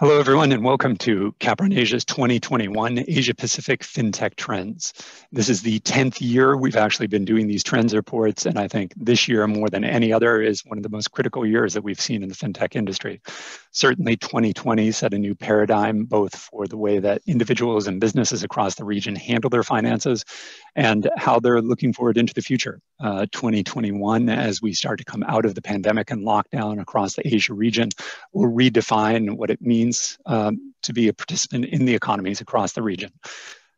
Hello, everyone, and welcome to Kapronasia's 2021 Asia Pacific FinTech Trends. This is the 10th year we've actually been doing these trends reports, and I think this year, more than any other, is one of the most critical years that we've seen in the FinTech industry. Certainly, 2020 set a new paradigm both for the way that individuals and businesses across the region handle their finances and how they're looking forward into the future. Uh, 2021, as we start to come out of the pandemic and lockdown across the Asia region, will redefine what it means um, to be a participant in the economies across the region.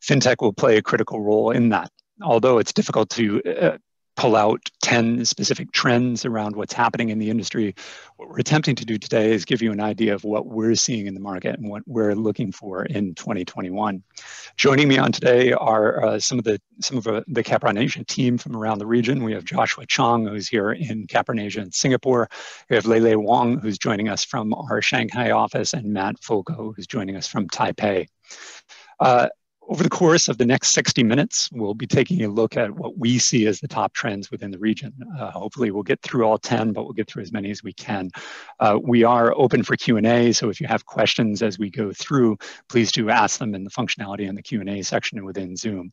FinTech will play a critical role in that. Although it's difficult to uh, pull out 10 specific trends around what's happening in the industry. What we're attempting to do today is give you an idea of what we're seeing in the market and what we're looking for in 2021. Joining me on today are uh, some of the some of uh, the Kapronasia team from around the region. We have Joshua Chong, who's here in Kapronasia in Singapore. We have Lele Wong, who's joining us from our Shanghai office, and Matt Fulco, who's joining us from Taipei. Uh, over the course of the next 60 minutes, we'll be taking a look at what we see as the top trends within the region. Uh, hopefully we'll get through all 10, but we'll get through as many as we can. Uh, we are open for Q&A, so if you have questions as we go through, please do ask them in the functionality in the Q&A section within Zoom.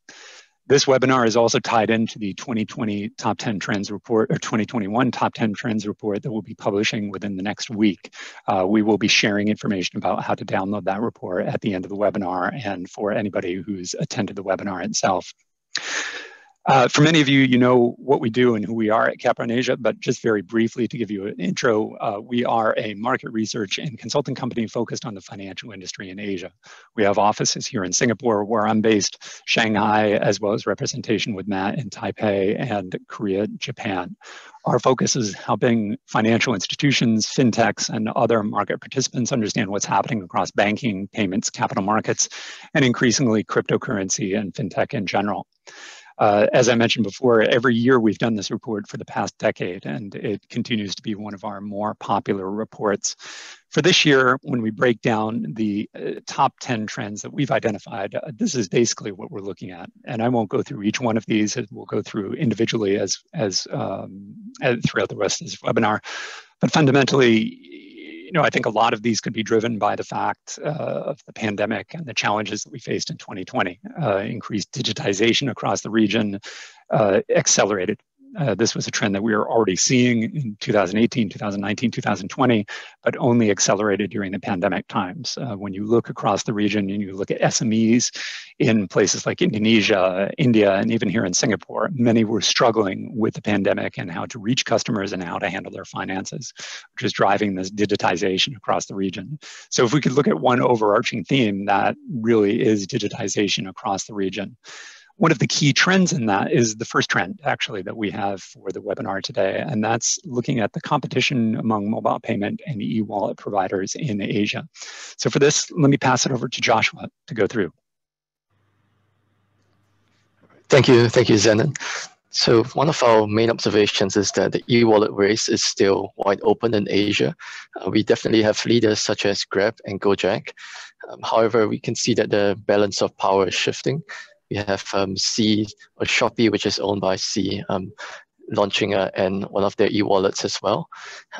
This webinar is also tied into the 2020 Top 10 Trends Report or 2021 Top 10 Trends Report that we'll be publishing within the next week. Uh, we will be sharing information about how to download that report at the end of the webinar and for anybody who's attended the webinar itself. Uh, for many of you, you know what we do and who we are at Kapronasia, but just very briefly to give you an intro, uh, we are a market research and consulting company focused on the financial industry in Asia. We have offices here in Singapore, where I'm based, Shanghai, as well as representation with Matt in Taipei and Korea, Japan. Our focus is helping financial institutions, fintechs, and other market participants understand what's happening across banking, payments, capital markets, and increasingly cryptocurrency and fintech in general. Uh, as I mentioned before, every year we've done this report for the past decade, and it continues to be one of our more popular reports. For this year, when we break down the uh, top 10 trends that we've identified, uh, this is basically what we're looking at. And I won't go through each one of these, we'll go through individually as, as, um, as throughout the rest of this webinar. But fundamentally, you know, I think a lot of these could be driven by the fact uh, of the pandemic and the challenges that we faced in 2020. Uh, increased digitization across the region, uh, accelerated uh, this was a trend that we were already seeing in 2018, 2019, 2020, but only accelerated during the pandemic times. Uh, when you look across the region and you look at SMEs in places like Indonesia, India, and even here in Singapore, many were struggling with the pandemic and how to reach customers and how to handle their finances, which is driving this digitization across the region. So if we could look at one overarching theme, that really is digitization across the region. One of the key trends in that is the first trend, actually, that we have for the webinar today, and that's looking at the competition among mobile payment and e-wallet providers in Asia. So for this, let me pass it over to Joshua to go through. Thank you, thank you, Zennon. So one of our main observations is that the e-wallet race is still wide open in Asia. Uh, we definitely have leaders such as Grab and Gojek. Um, however, we can see that the balance of power is shifting we have um, Sea or Shopee, which is owned by Sea, um, launching a, and one of their e-wallets as well.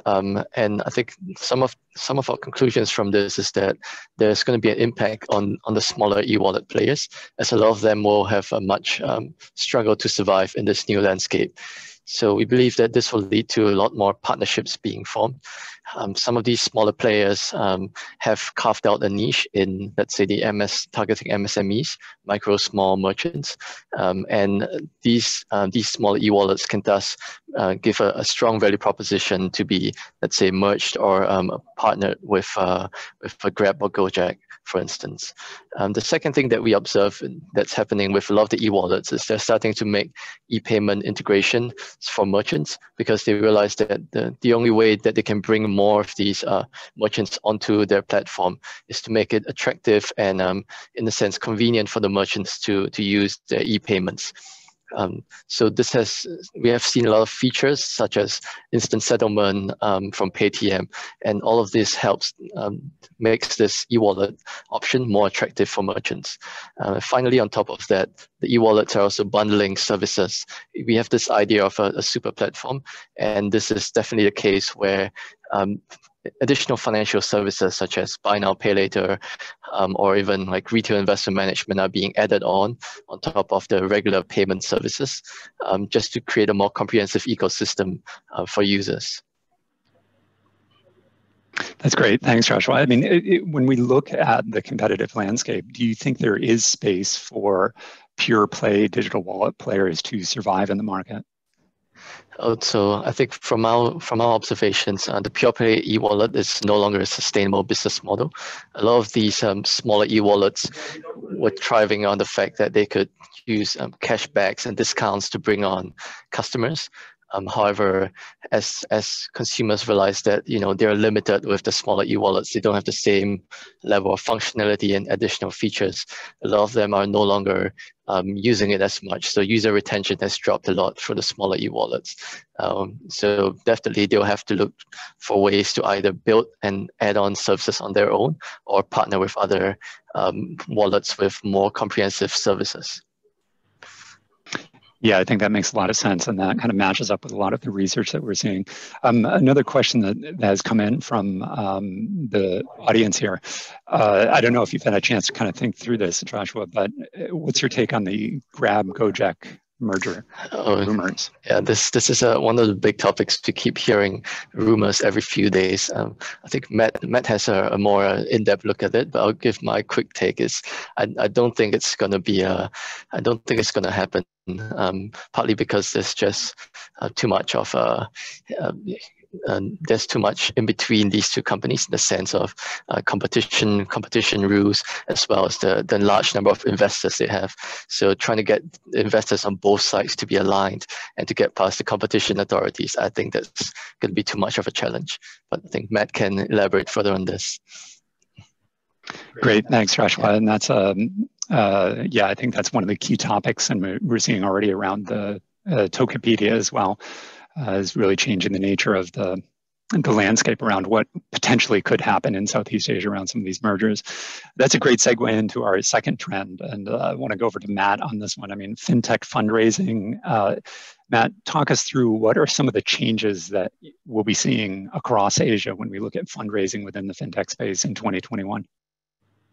Um, and I think some of some of our conclusions from this is that there's going to be an impact on on the smaller e-wallet players, as a lot of them will have a much um, struggle to survive in this new landscape. So we believe that this will lead to a lot more partnerships being formed. Um, some of these smaller players um, have carved out a niche in, let's say, the MS targeting MSMEs, micro small merchants, um, and these uh, these small e-wallets can thus uh, give a, a, strong value proposition to be, let's say, merged or um, partnered with uh, with a Grab or Gojek for instance. Um, the second thing that we observe that's happening with a lot of the e-wallets is they're starting to make e-payment integration for merchants because they realize that the, the only way that they can bring more of these uh, merchants onto their platform is to make it attractive and um, in a sense convenient for the merchants to, to use their e-payments. Um, so this has, we have seen a lot of features such as instant settlement um, from Paytm, and all of this helps, um, makes this e-wallet option more attractive for merchants. Uh, finally, on top of that, the e-wallets are also bundling services. We have this idea of a, a super platform, and this is definitely the case where um, additional financial services such as buy now, pay later, um, or even like retail investment management are being added on on top of the regular payment services, um, just to create a more comprehensive ecosystem uh, for users. That's great. Thanks, Joshua. I mean, it, it, when we look at the competitive landscape, do you think there is space for pure play digital wallet players to survive in the market? Also, I think from our from our observations, uh, the pure play e-wallet is no longer a sustainable business model. A lot of these um, smaller e-wallets were thriving on the fact that they could use um, cashbacks and discounts to bring on customers. Um, however, as as consumers realize that you know they're limited with the smaller e-wallets, they don't have the same level of functionality and additional features. A lot of them are no longer um, using it as much. So user retention has dropped a lot for the smaller e-wallets. Um, so definitely they'll have to look for ways to either build and add on services on their own or partner with other um, wallets with more comprehensive services. Yeah, I think that makes a lot of sense, and that kind of matches up with a lot of the research that we're seeing. Um, another question that, that, has come in from um, the audience here. Uh, I don't know if you've had a chance to kind of think through this, Joshua, but uh, what's your take on the Grab Gojek merger oh, rumors. Yeah, this this is uh, one of the big topics to keep hearing rumors every few days. Um, I think Matt Matt has a, a more uh, in-depth look at it, but I'll give my quick take. Is I, I don't think it's going to be a I don't think it's going to happen. Um, partly because there's just uh, too much of a, a um, there's too much in between these two companies in the sense of uh, competition, competition rules, as well as the, the large number of investors they have. So trying to get investors on both sides to be aligned and to get past the competition authorities, I think that's going to be too much of a challenge. But I think Matt can elaborate further on this. Great, thanks, Joshua. And that's um, uh, yeah, I think that's one of the key topics, and we're seeing already around the uh, Tokopedia as well uh, is really changing the nature of the the landscape around what potentially could happen in Southeast Asia around some of these mergers. That's a great segue into our second trend, and uh, I want to go over to Matt on this one. I mean, fintech fundraising. Uh, Matt, talk us through what are some of the changes that we'll be seeing across Asia when we look at fundraising within the fintech space in 2021.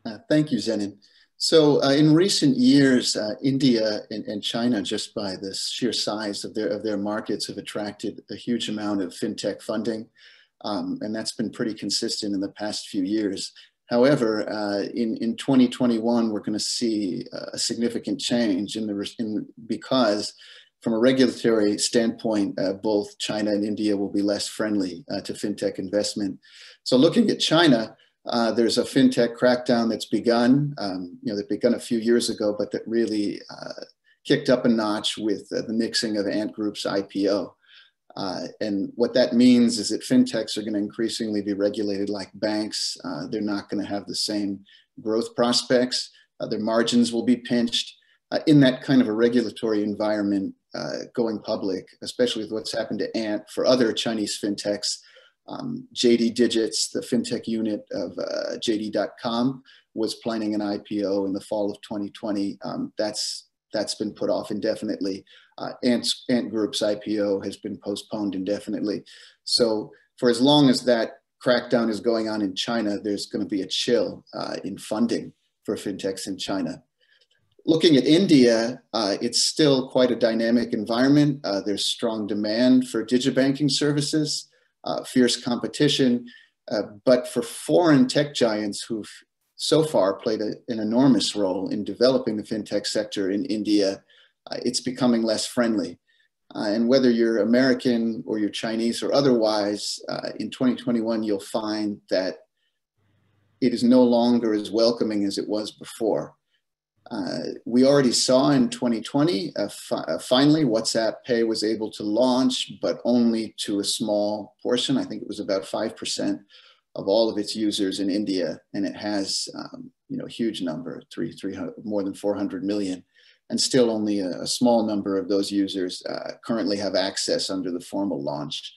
Uh, thank you, Zennon. So uh, in recent years, uh, India and, and, China, just by the sheer size of their, of their markets, have attracted a huge amount of fintech funding. Um, and that's been pretty consistent in the past few years. However, uh, in, in 2021, we're going to see a significant change in the, in, because from a regulatory standpoint, uh, both China and India will be less friendly uh, to fintech investment. So looking at China, uh, there's a fintech crackdown that's begun, um, you know, that begun a few years ago, but that really uh, kicked up a notch with uh, the nixing of Ant Group's IPO. Uh, and what that means is that fintechs are going to increasingly be regulated like banks. Uh, they're not going to have the same growth prospects. Uh, their margins will be pinched. in that kind of a regulatory environment, going public, especially with what's happened to Ant for other Chinese fintechs, um, JD Digits, the fintech unit of uh, JD.com, was planning an IPO in the fall of 2020. Um, that's that's been put off indefinitely. Uh, Ant, Ant Group's IPO has been postponed indefinitely. So for as long as that crackdown is going on in China, there's going to be a chill uh, in funding for fintechs in China. Looking at India, uh, it's still quite a dynamic environment. Uh, there's strong demand for digibanking services uh, fierce competition. Uh, but for foreign tech giants who've so far played a, an enormous role in developing the fintech sector in India, uh, it's becoming less friendly. Uh, and whether you're American or you're Chinese or otherwise, uh, in 2021, you'll find that it is no longer as welcoming as it was before. Uh, we already saw in 2020, uh, fi uh, finally, WhatsApp Pay was able to launch, but only to a small portion. I think it was about 5% of all of its users in India. And it has, um, you know, huge number, three, 300, more than 400 million. And still only a, a small number of those users uh, currently have access under the formal launch.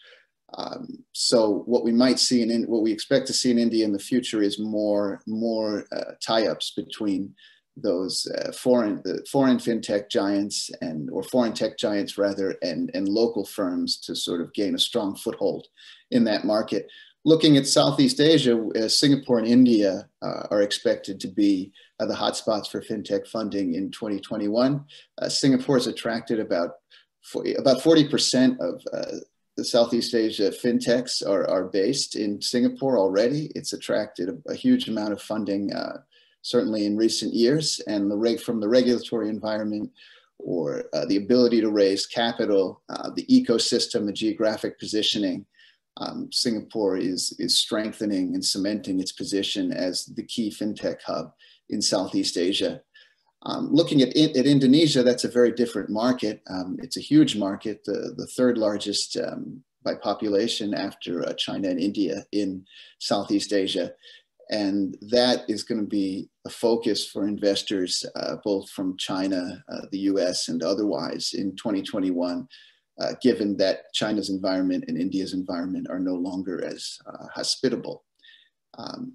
Um, so what we might see in, what we expect to see in India in the future is more, more uh, tie-ups between those uh, foreign the foreign fintech giants and or foreign tech giants rather and and local firms to sort of gain a strong foothold in that market looking at Southeast Asia, uh, Singapore and India uh, are expected to be uh, the hotspots for fintech funding in 2021. Uh, Singapore has attracted about 40, about 40% of uh, the Southeast Asia fintechs are, are based in Singapore already. It's attracted a, a huge amount of funding, certainly in recent years, and the reg from the regulatory environment or the ability to raise capital, the ecosystem, the geographic positioning, um, Singapore is, is strengthening and cementing its position as the key fintech hub in Southeast Asia. Um, looking at, at Indonesia, that's a very different market. Um, it's a huge market, the, the third largest um, by population after uh, China and India in Southeast Asia. And that is going to be a focus for investors, uh, both from China, uh, the US, and otherwise in 2021 uh, given that China's environment and India's environment are no longer as uh, hospitable. Um,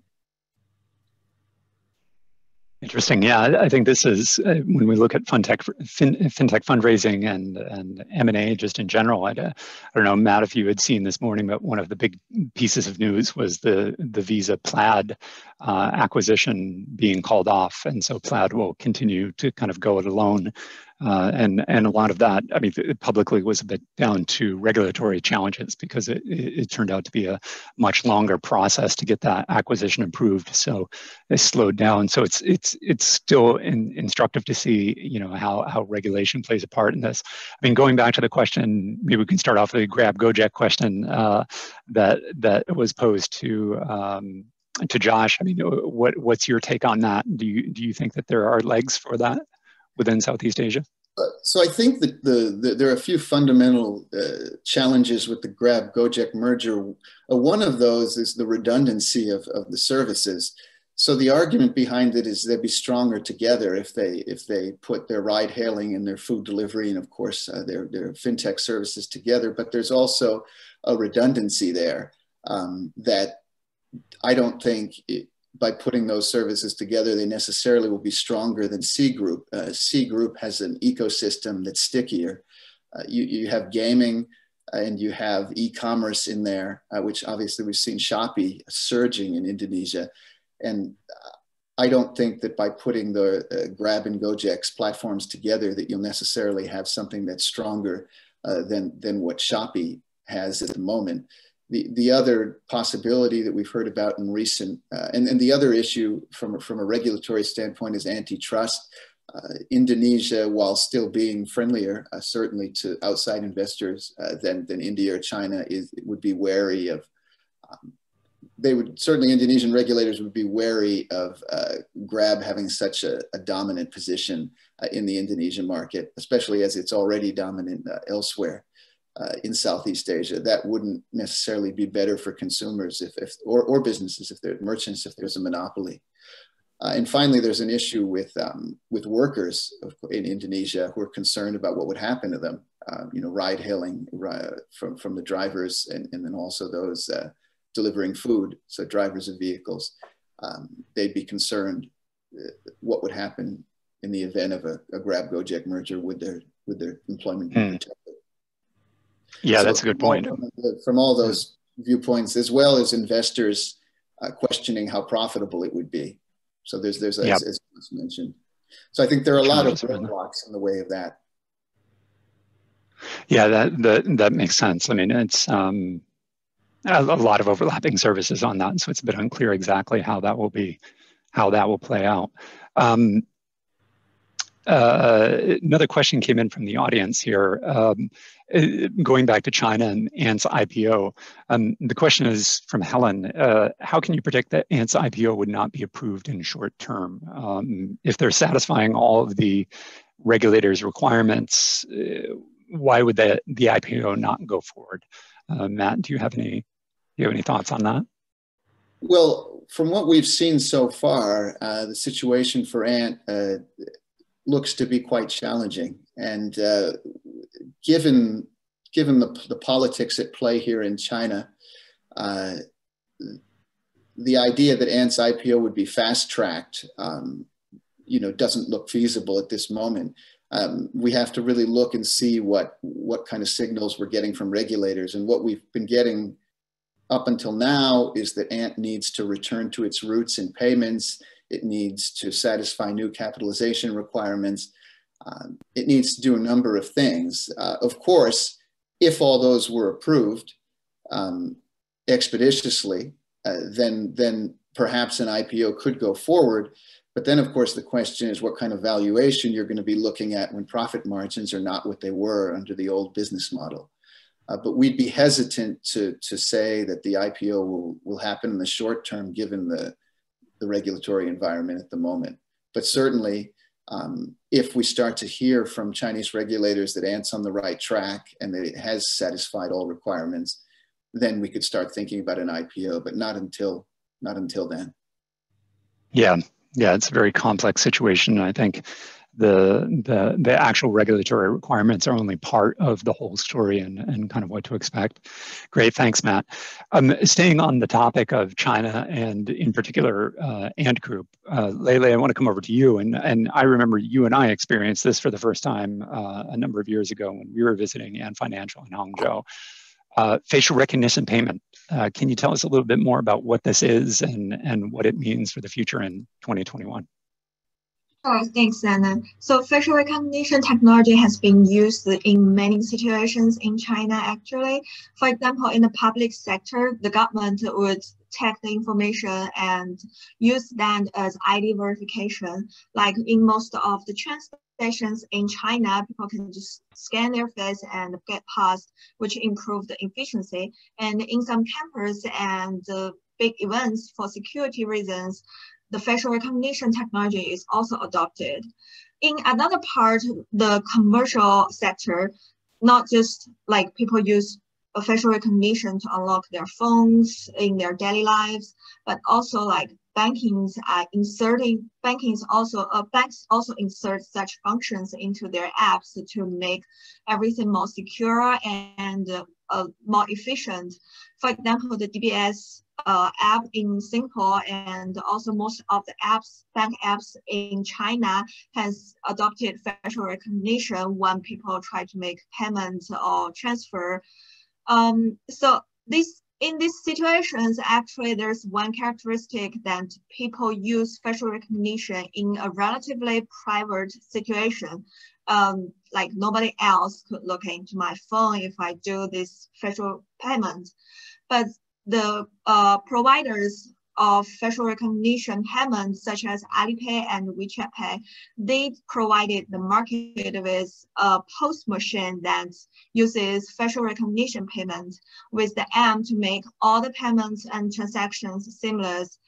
Interesting. Yeah, I think this is uh, when we look at fintech, fin, fintech fundraising and and M and A just in general. I, I don't know, Matt, if you had seen this morning, but one of the big pieces of news was the the Visa Plaid uh, acquisition being called off, and so Plaid will continue to kind of go it alone. Uh, and and a lot of that, I mean, publicly was a bit down to regulatory challenges because it, it, turned out to be a much longer process to get that acquisition approved. So it slowed down. So it's it's it's still in, instructive to see, you know, how how regulation plays a part in this. I mean, going back to the question, maybe we can start off with the grab Gojek question uh, that that was posed to. Um, to Josh, I mean, what what's your take on that? Do you do you think that there are legs for that? Within Southeast Asia? So I think that the, the, there are a few fundamental uh, challenges with the Grab Gojek merger. Uh, one of those is the redundancy of, of the services. So the argument behind it is they'd be stronger together if they if they put their ride hailing and their food delivery and of course uh, their their fintech services together. But there's also a redundancy there um, that I don't think it, by putting those services together, they necessarily will be stronger than Sea Group. Uh, Sea Group has an ecosystem that's stickier. Uh, you, you have gaming uh, and you have e-commerce in there, uh, which obviously we've seen Shopee surging in Indonesia. And uh, I don't think that by putting the uh, Grab and Gojek's platforms together that you'll necessarily have something that's stronger than, than what Shopee has at the moment the, the other possibility that we've heard about in recent, uh, and, and the other issue from, from a regulatory standpoint is antitrust. Uh, Indonesia, while still being friendlier, uh, certainly to outside investors uh, than, than India or China, is would be wary of. Um, they would certainly Indonesian regulators would be wary of uh, Grab having such a, a dominant position uh, in the Indonesian market, especially as it's already dominant elsewhere uh, in Southeast Asia. That wouldn't necessarily be better for consumers if, if or, or businesses if they're merchants if there's a monopoly. Uh, and finally, there's an issue with um, with workers in Indonesia who are concerned about what would happen to them. Uh, you know, ride hailing from from the drivers and, and then also those uh, delivering food, so drivers of vehicles. Um, they'd be concerned uh, what would happen in the event of a, a Grab Gojek merger with their with their employment mm. Yeah, so that's a good point. From all those viewpoints, as well as investors uh, questioning how profitable it would be. So there's there's yep. as, as mentioned. So I think there are a lot of roadblocks in the way of that. Yeah, that that that makes sense. I mean, it's um, a, a lot of overlapping services on that, so it's a bit unclear exactly how that will be, how that will play out. Um, uh, another question came in from the audience here. Um, going back to China and Ant's IPO, um, the question is from Helen. Uh, how can you predict that Ant's IPO would not be approved in short term? Um, if they're satisfying all of the regulators' requirements, uh, why would the, the IPO not go forward? Uh, Matt, do you have any do you have any thoughts on that? Well, from what we've seen so far, uh, the situation for Ant uh, looks to be quite challenging. And uh, given given the, the politics at play here in China, uh, the idea that Ant's IPO would be fast tracked, um, you know, doesn't look feasible at this moment. Um, we have to really look and see what what kind of signals we're getting from regulators and what we've been getting up until now is that Ant needs to return to its roots in payments. It needs to satisfy new capitalization requirements. Um, it needs to do a number of things. Uh, of course, if all those were approved um, expeditiously, uh, then, then perhaps an IPO could go forward. But then, of course, the question is what kind of valuation you're going to be looking at when profit margins are not what they were under the old business model. Uh, but we'd be hesitant to, to say that the IPO will, will happen in the short term given the, the regulatory environment at the moment. But certainly, um, if we start to hear from Chinese regulators that Ant's on the right track and that it has satisfied all requirements, then we could start thinking about an IPO, but not until not until then. Yeah, yeah, it's a very complex situation. I think the the the actual regulatory requirements are only part of the whole story and, and kind of what to expect. Great, thanks, Matt. Um, staying on the topic of China and in particular uh, Ant Group, uh, Lele, I want to come over to you and and I remember you and I experienced this for the first time uh, a number of years ago when we were visiting Ant Financial in Hangzhou. Uh, facial recognition payment. Uh, can you tell us a little bit more about what this is and, and what it means for the future in 2021? Sure, thanks, Anna. So facial recognition technology has been used in many situations in China, actually. For example, in the public sector, the government would take the information and use that as ID verification. Like in most of the train stations in China, people can just scan their face and get past, which improve the efficiency. And in some campus and uh, big events for security reasons, the facial recognition technology is also adopted. In another part, the commercial sector, not just like people use facial recognition to unlock their phones in their daily lives, but also like bankings are inserting, bankings also, uh, banks also insert such functions into their apps to make everything more secure and uh, more efficient. For example, the DBS uh, app in Singapore and also most of the apps, bank apps in China has adopted facial recognition when people try to make payments or transfer. Um, so this in these situations, actually, there's one characteristic that people use facial recognition in a relatively private situation. Um, like nobody else could look into my phone if I do this facial payment. But the uh, providers of facial recognition payments such as Alipay and WeChat Pay, they provided the market with a POS machine that uses facial recognition payments with the aim to make all the payments and transactions seamless.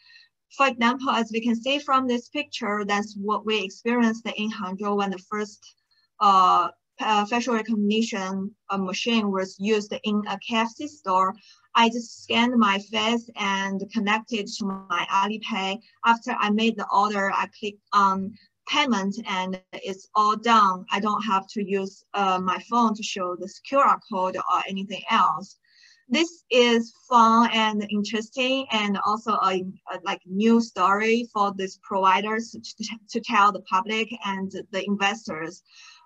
For example, as we can see from this picture, that's what we experienced in Hangzhou when the first uh, facial recognition uh, machine was used in a KFC store I just scanned my face and connected to my Alipay. After I made the order, I click on payment and it's all done. I don't have to use uh, my phone to show the QR code or anything else. This is fun and interesting and also a, a like new story for these providers to, to tell the public and the investors.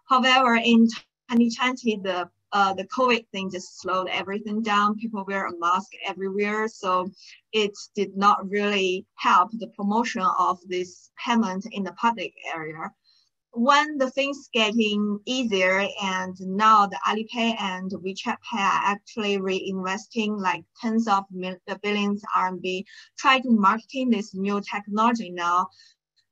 However, in 2020, the uh, the COVID thing just slowed everything down. People wear a mask everywhere. So it did not really help the promotion of this payment in the public area. When the things getting easier and now the Alipay and WeChat Pay are actually reinvesting like tens of billions RMB, trying to marketing this new technology now,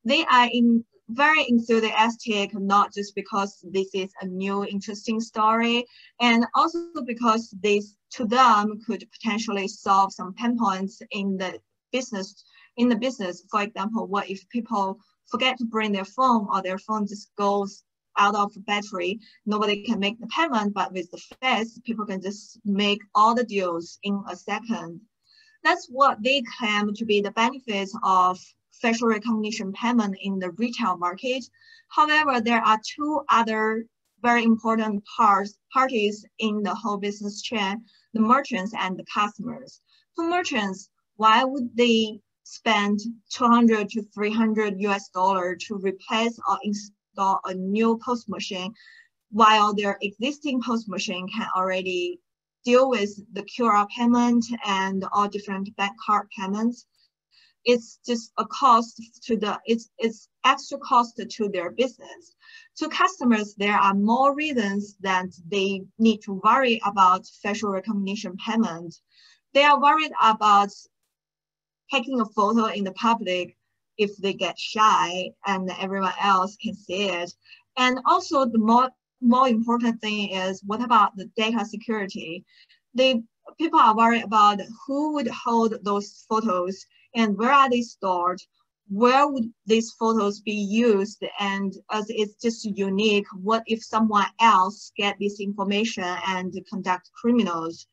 they are in very enthusiastic, not just because this is a new interesting story, and also because this to them could potentially solve some pain points in the business. In the business, for example, what if people forget to bring their phone or their phone just goes out of battery, nobody can make the payment, but with the face, people can just make all the deals in a second. That's what they claim to be the benefits of facial recognition payment in the retail market. However, there are two other very important parts, parties in the whole business chain, the merchants and the customers. For merchants, why would they spend 200 to 300 US dollar to replace or install a new POS machine while their existing POS machine can already deal with the QR payment and all different bank card payments. It's just a cost to the, it's, it's extra cost to their business. To customers, there are more reasons that they need to worry about facial recognition payment. They are worried about taking a photo in the public if they get shy and everyone else can see it. And also the more, more important thing is what about the data security? They, people are worried about who would hold those photos and where are they stored? Where would these photos be used? And as it's just unique, what if someone else get this information and conduct criminals?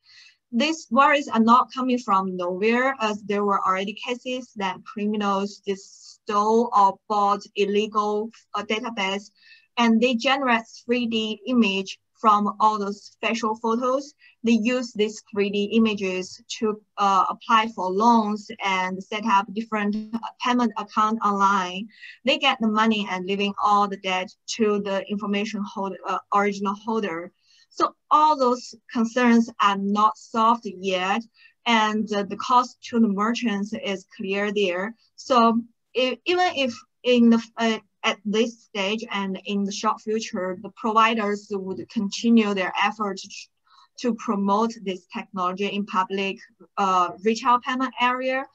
these worries are not coming from nowhere as there were already cases that criminals just stole or bought illegal uh, database and they generate 3D image from all those facial photos. They use these 3D images to uh, apply for loans and set up different payment account online. They get the money and leaving all the debt to the information holder, uh, original holder. So all those concerns are not solved yet, and uh, the cost to the merchants is clear there. So if, even if in the uh, at this stage and in the short future, the providers would continue their efforts to promote this technology in public uh, retail payment area.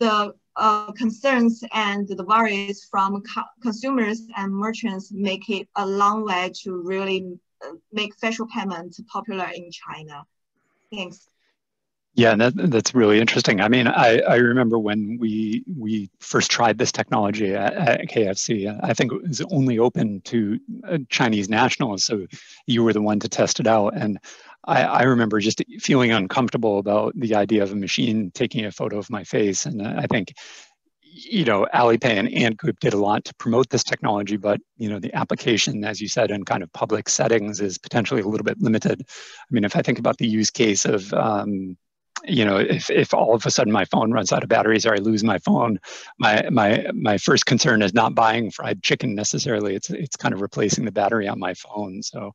The uh, concerns and the worries from co consumers and merchants make it a long way to really make facial payments popular in China. Thanks. Yeah, that, that's really interesting. I mean, I, I remember when we we first tried this technology at, at KFC. I think it was only open to uh, Chinese nationals, so you were the one to test it out. And I, I remember just feeling uncomfortable about the idea of a machine taking a photo of my face. And I think you know, Alipay and Ant Group did a lot to promote this technology, but you know, the application, as you said, in kind of public settings is potentially a little bit limited. I mean, if I think about the use case of, um, you know, if, if all of a sudden my phone runs out of batteries or I lose my phone, my my my first concern is not buying fried chicken necessarily. It's it's kind of replacing the battery on my phone. So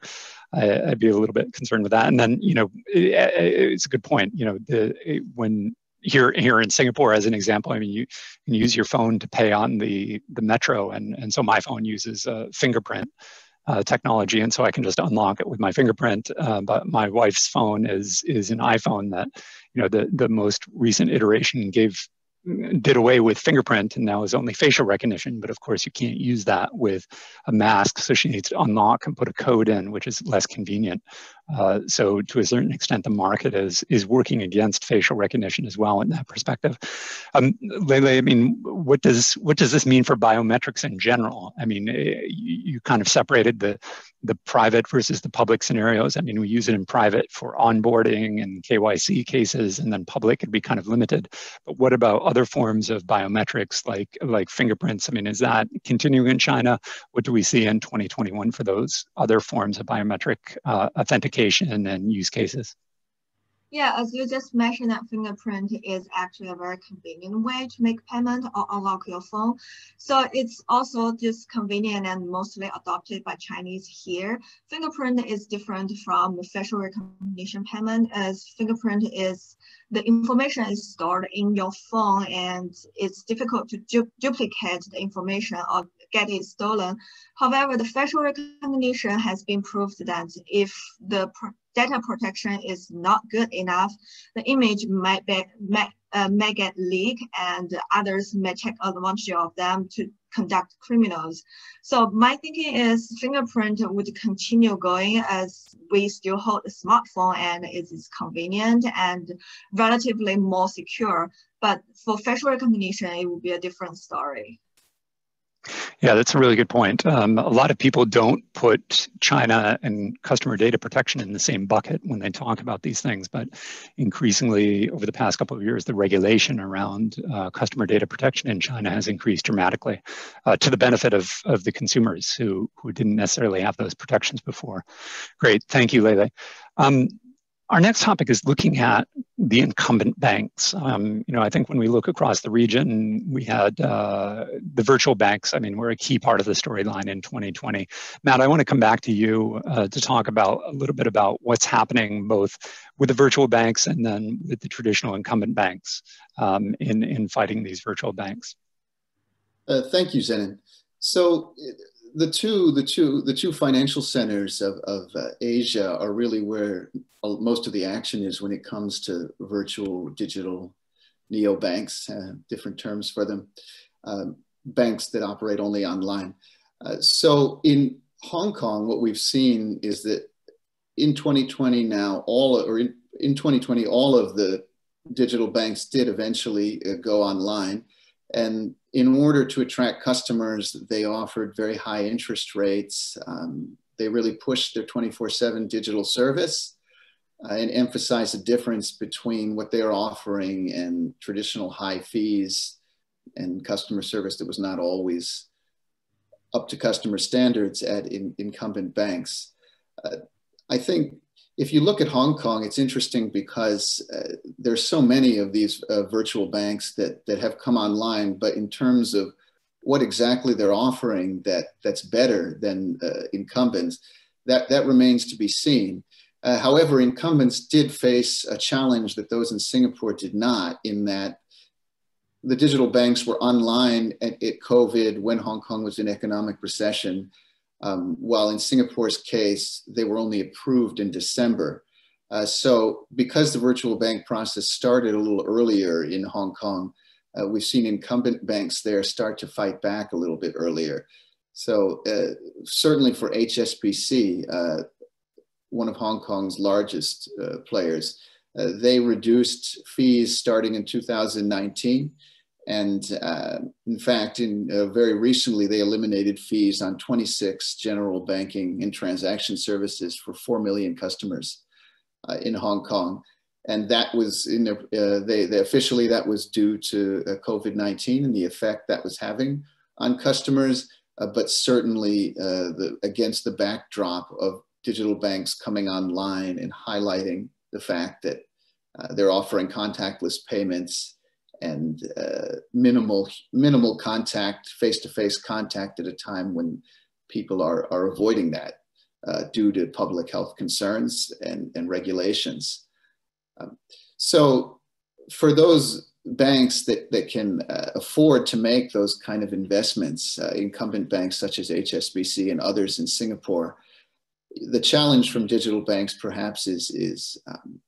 I, would be a little bit concerned with that. And then you know, it, it's a good point. You know, the when here here in Singapore as an example, I mean you can use your phone to pay on the the metro, and and so my phone uses a fingerprint uh, technology, and so I can just unlock it with my fingerprint. Uh, but my wife's phone is is an iPhone that know the the most recent iteration gave did away with fingerprint and now is only facial recognition. But of course, you can't use that with a mask. So she needs to unlock and put a code in, which is less convenient. Uh, so to a certain extent, the market is is working against facial recognition as well in that perspective. Um, Lele, I mean, what does what does this mean for biometrics in general? I mean, eh, you, you kind of separated the the private versus the public scenarios. I mean, we use it in private for onboarding and KYC cases, and then public could be kind of limited. But what about other forms of biometrics like like fingerprints? I mean, is that continuing in China? What do we see in 2021 for those other forms of biometric uh, authentication and use cases? Yeah, as you just mentioned, that fingerprint is actually a very convenient way to make payment or unlock your phone. So it's also just convenient and mostly adopted by Chinese here. Fingerprint is different from facial recognition payment as fingerprint is the information is stored in your phone and it's difficult to du duplicate the information or get it stolen. However, the facial recognition has been proved that if the data protection is not good enough, the image might, be, might, uh, may get leaked and others may take advantage of them to conduct criminals. So my thinking is fingerprint would continue going as we still hold a smartphone and it is convenient and relatively more secure. But for facial recognition, it would be a different story. Yeah, that's a really good point. Um, a lot of people don't put China and customer data protection in the same bucket when they talk about these things, but increasingly over the past couple of years, the regulation around uh, customer data protection in China has increased dramatically uh, to the benefit of, of the consumers who, who didn't necessarily have those protections before. Great, thank you, Lele. Um, our next topic is looking at the incumbent banks. Um, you know, I think when we look across the region, we had uh, the virtual banks. I mean, were a key part of the storyline in 2020. Matt, I want to come back to you uh, to talk about a little bit about what's happening both with the virtual banks and then with the traditional incumbent banks um, in in fighting these virtual banks. Uh, thank you, Zennon. So the two the two the two financial centers of, of uh, Asia are really where most of the action is when it comes to virtual digital neobanks, uh, different terms for them, um, banks that operate only online. Uh, so in Hong Kong, what we've seen is that in 2020 now, all or in, in 2020, all of the digital banks did eventually uh, go online. And in order to attract customers, they offered very high interest rates. Um, they really pushed their 24 7 digital service uh, and emphasized the difference between what they're offering and traditional high fees and customer service that was not always up to customer standards at in, incumbent banks. Uh, I think if you look at Hong Kong, it's interesting because uh, there's so many of these uh, virtual banks that, that have come online, but in terms of what exactly they're offering that, that's better than uh, incumbents, that, that remains to be seen. Uh, however, incumbents did face a challenge that those in Singapore did not, in that the digital banks were online at, at COVID when Hong Kong was in economic recession um, while in Singapore's case, they were only approved in December. Uh, so because the virtual bank process started a little earlier in Hong Kong, uh, we've seen incumbent banks there start to fight back a little bit earlier. So uh, certainly for HSBC, uh, one of Hong Kong's largest uh, players, uh, they reduced fees starting in 2019 and uh, in fact, in uh, very recently, they eliminated fees on 26 general banking and transaction services for 4 million customers uh, in Hong Kong. And that was in their, uh, they, they, officially that was due to uh, COVID-19 and the effect that was having on customers, uh, but certainly the, against the backdrop of digital banks coming online and highlighting the fact that they're offering contactless payments and uh, minimal minimal contact, face-to-face contact at a time when people are, are avoiding that uh, due to public health concerns and, and regulations. Um, so for those banks that, that can uh, afford to make those kind of investments, uh, incumbent banks such as HSBC and others in Singapore, the challenge from digital banks perhaps is, is um,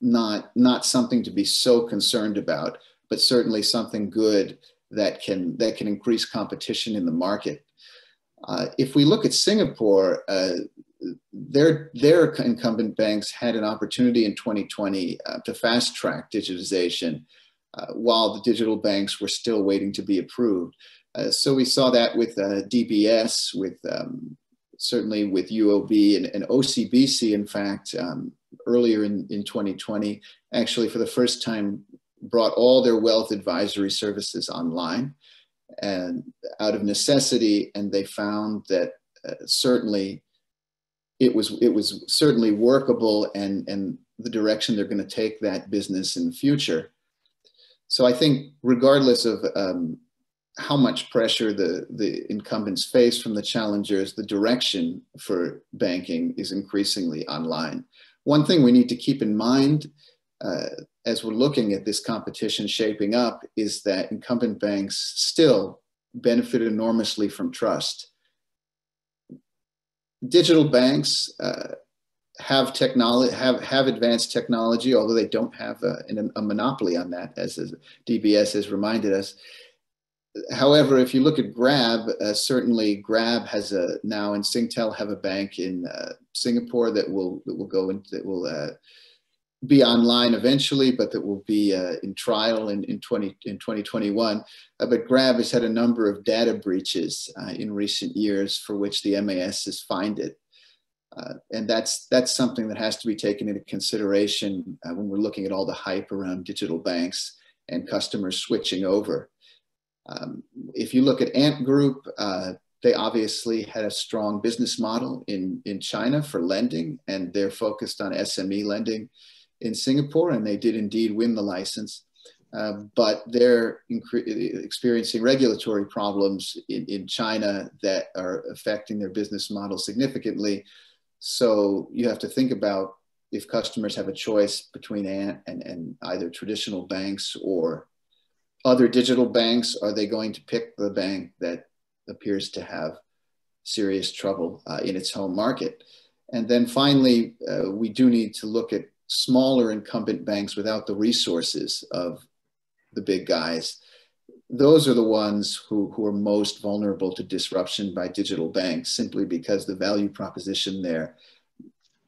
not, not something to be so concerned about but certainly something good that can that can increase competition in the market. Uh, if we look at Singapore, uh, their their incumbent banks had an opportunity in 2020 uh, to fast track digitization, uh, while the digital banks were still waiting to be approved. Uh, so we saw that with uh, DBS, with um, certainly with UOB and, and OCBC. In fact, um, earlier in, in 2020, actually for the first time brought all their wealth advisory services online and out of necessity and they found that uh, certainly it was it was certainly workable and and the direction they're going to take that business in the future. So i think regardless of um, how much pressure the the incumbents face from the challengers the direction for banking is increasingly online. One thing we need to keep in mind uh, as we're looking at this competition shaping up is that incumbent banks still benefit enormously from trust. Digital banks uh, have technology, have, have advanced technology, although they don't have a, a monopoly on that, as, as, DBS has reminded us. However, if you look at Grab, uh, certainly Grab has a now and Singtel have a bank in uh, Singapore that will that will go and that will uh, be online eventually, but that will be uh, in trial in, in, 20, in 2021. Uh, but Grab has had a number of data breaches uh, in recent years for which the MAS has fined it. Uh, and that's, that's something that has to be taken into consideration uh, when we're looking at all the hype around digital banks and customers switching over. Um, if you look at Ant Group, uh, they obviously had a strong business model in, in China for lending, and they're focused on SME lending in Singapore, and they did indeed win the license. Uh, but they're experiencing regulatory problems in, in China that are affecting their business model significantly. So you have to think about if customers have a choice between and, and, and either traditional banks or other digital banks, are they going to pick the bank that appears to have serious trouble uh, in its home market? And then finally, uh, we do need to look at smaller incumbent banks without the resources of the big guys. Those are the ones who, who are most vulnerable to disruption by digital banks simply because the value proposition there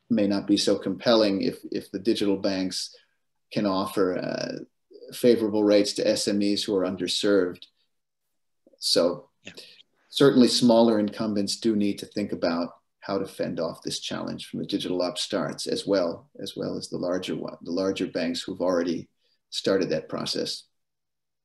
may not be so compelling if, if the digital banks can offer uh, favorable rates to SMEs who are underserved. So yeah. certainly smaller incumbents do need to think about how to fend off this challenge from the digital upstarts as well as well as the larger one, the larger banks who've already started that process.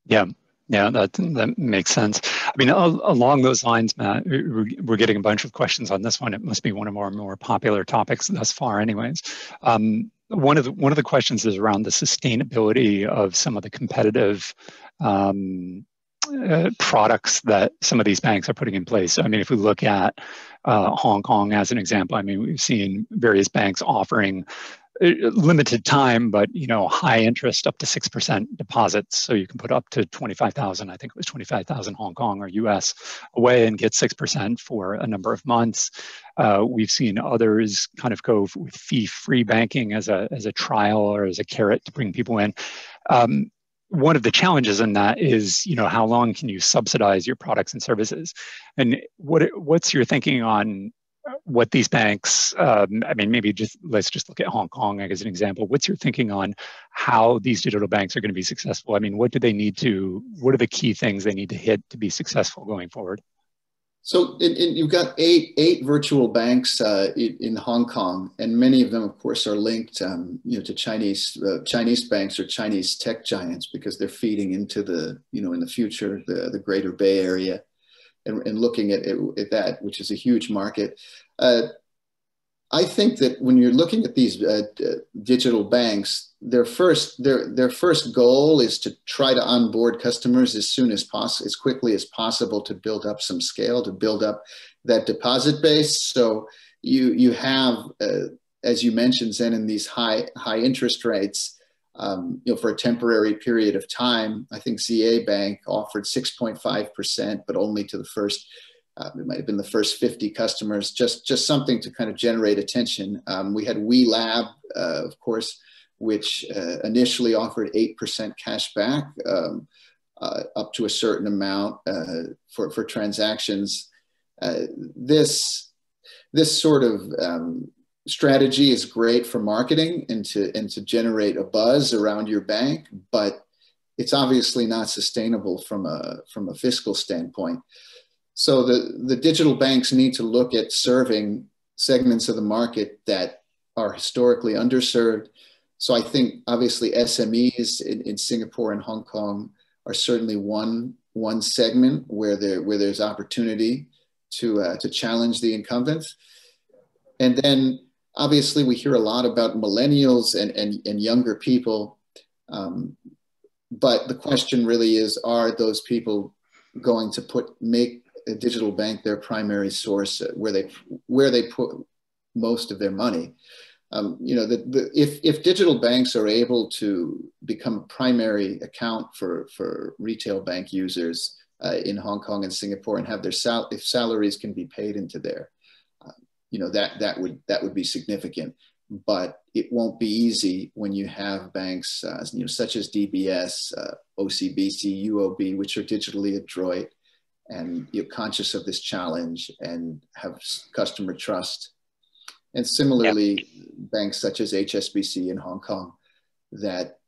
Yeah, yeah, that that makes sense. I mean, along those lines, Matt, we're getting a bunch of questions on this one. It must be one of our more popular topics thus far, anyways. Um, one of the one of the questions is around the sustainability of some of the competitive um, uh, products that some of these banks are putting in place. I mean, if we look at uh, Hong Kong as an example, I mean, we've seen various banks offering uh, limited time, but you know, high interest up to six percent deposits. So you can put up to twenty-five thousand. I think it was twenty-five thousand Hong Kong or U.S. away and get six percent for a number of months. Uh, we've seen others kind of go with fee-free banking as a as a trial or as a carrot to bring people in. Um, one of the challenges in that is, you know, how long can you subsidize your products and services? And what what's your thinking on what these banks, um, I mean, maybe just let's just look at Hong Kong as an example. What's your thinking on how these digital banks are going to be successful? I mean, what do they need to, what are the key things they need to hit to be successful going forward? So in, in, you've got eight eight virtual banks uh, in, in, Hong Kong, and many of them, of course, are linked, um, you know, to Chinese uh, Chinese banks or Chinese tech giants because they're feeding into the, you know, in the future the the Greater Bay Area and, and looking at, at, that, which is a huge market. Uh, I think that when you're looking at these uh, digital banks, their first their their first goal is to try to onboard customers as soon as possible, as quickly as possible, to build up some scale, to build up that deposit base. So you you have, uh, as you mentioned, Zen, in these high high interest rates, um, you know, for a temporary period of time. I think ZA Bank offered 6.5%, but only to the first, uh, it might have been the first 50 customers, just, just something to kind of generate attention. Um, we had WeLab, uh, of course, which uh, initially offered 8% cash back um, uh, up to a certain amount uh, for, for transactions. Uh, this, this sort of um, strategy is great for marketing and to and to generate a buzz around your bank, but it's obviously not sustainable from a from a fiscal standpoint. So the, the digital banks need to look at serving segments of the market that are historically underserved. So I think obviously SMEs in, in Singapore and Hong Kong are certainly one one segment where there where there's opportunity to uh, to challenge the incumbents. And then obviously we hear a lot about millennials and, and, and younger people. Um, but the question really is, are those people going to put, make a digital bank their primary source where they, where they put most of their money? Um, you know, the, the, if, if digital banks are able to become a primary account for, for retail bank users uh, in Hong Kong and Singapore and have their sal- if salaries can be paid into there, you know that that would that would be significant but it won't be easy when you have banks uh, you know such as DBS, uh, OCBC, UOB, which are digitally adroit and you're conscious of this challenge and have customer trust. And similarly, banks such as HSBC in Hong Kong that